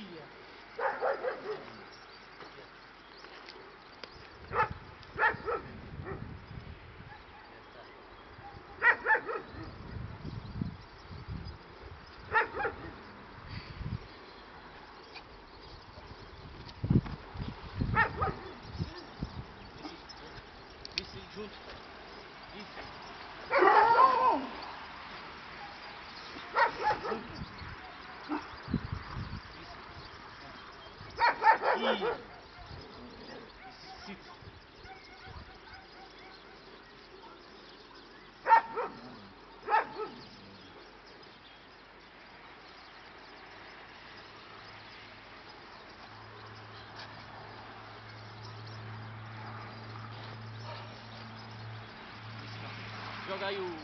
dia. Isso, junto. Isso. e, joga aí o